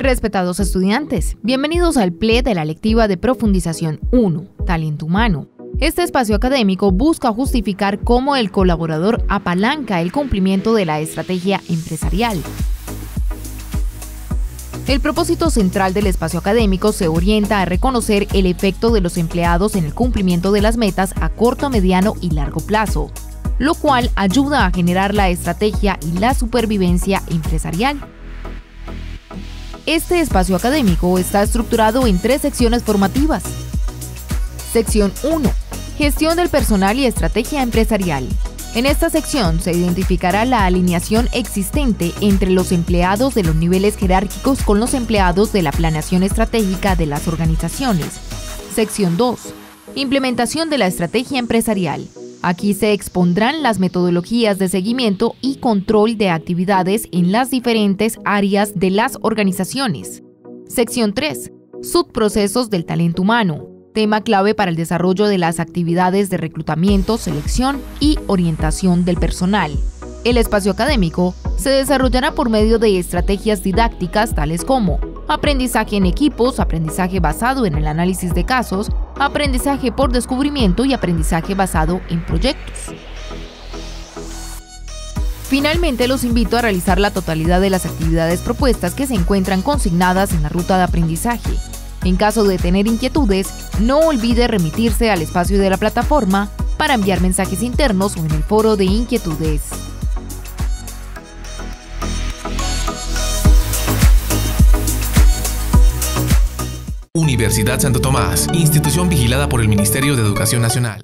Respetados estudiantes, bienvenidos al PLE de la lectiva de profundización 1, Talento Humano. Este espacio académico busca justificar cómo el colaborador apalanca el cumplimiento de la estrategia empresarial. El propósito central del espacio académico se orienta a reconocer el efecto de los empleados en el cumplimiento de las metas a corto, mediano y largo plazo, lo cual ayuda a generar la estrategia y la supervivencia empresarial. Este espacio académico está estructurado en tres secciones formativas. Sección 1. Gestión del personal y estrategia empresarial. En esta sección se identificará la alineación existente entre los empleados de los niveles jerárquicos con los empleados de la planeación estratégica de las organizaciones. Sección 2. Implementación de la estrategia empresarial. Aquí se expondrán las metodologías de seguimiento y control de actividades en las diferentes áreas de las organizaciones. Sección 3. Subprocesos del talento humano. Tema clave para el desarrollo de las actividades de reclutamiento, selección y orientación del personal. El espacio académico se desarrollará por medio de estrategias didácticas tales como aprendizaje en equipos, aprendizaje basado en el análisis de casos, aprendizaje por descubrimiento y aprendizaje basado en proyectos. Finalmente, los invito a realizar la totalidad de las actividades propuestas que se encuentran consignadas en la ruta de aprendizaje. En caso de tener inquietudes, no olvide remitirse al espacio de la plataforma para enviar mensajes internos o en el foro de inquietudes. Universidad Santo Tomás, institución vigilada por el Ministerio de Educación Nacional.